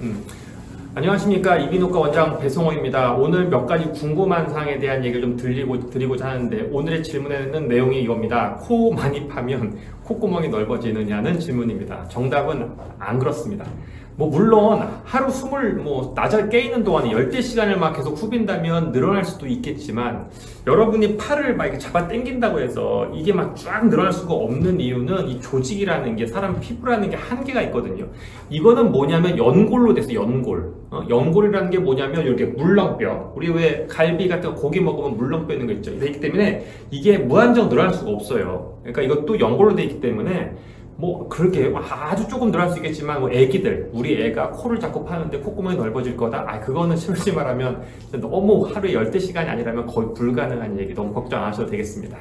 음. 안녕하십니까 이비인후과 원장 배송호입니다. 오늘 몇 가지 궁금한 사항에 대한 얘기를 좀 들리고 드리고자 하는데 오늘의 질문에는 내용이 이겁니다. 코 많이 파면 콧구멍이 넓어지느냐는 질문입니다. 정답은 안 그렇습니다. 뭐 물론 하루 숨을 뭐 낮에 깨 있는 동안에 열대 시간을 막 계속 후빈다면 늘어날 수도 있겠지만 여러분이 팔을 막 이렇게 잡아 당긴다고 해서 이게 막 쫙 늘어날 수가 없는 이유는 이 조직이라는 게 사람 피부라는 게 한계가 있거든요. 이거는 뭐냐면 연골로 돼서 연골. 어, 연골이라는 게 뭐냐면 이렇게 물렁뼈. 우리 왜 갈비 같은 거 고기 먹으면 물렁뼈 있는 거 있죠. 되기 때문에 이게 무한정 늘어날 수가 없어요. 그러니까 이것도 연골로 돼 있기 때문에 뭐 그렇게 아주 조금 늘어날 수 있겠지만 뭐 애기들 우리 애가 코를 자꾸 파는데 콧구멍이 넓어질 거다? 아 그거는 솔직히 말하면 너무 하루에 열대 시간이 아니라면 거의 불가능한 얘기. 너무 걱정 안 하셔도 되겠습니다.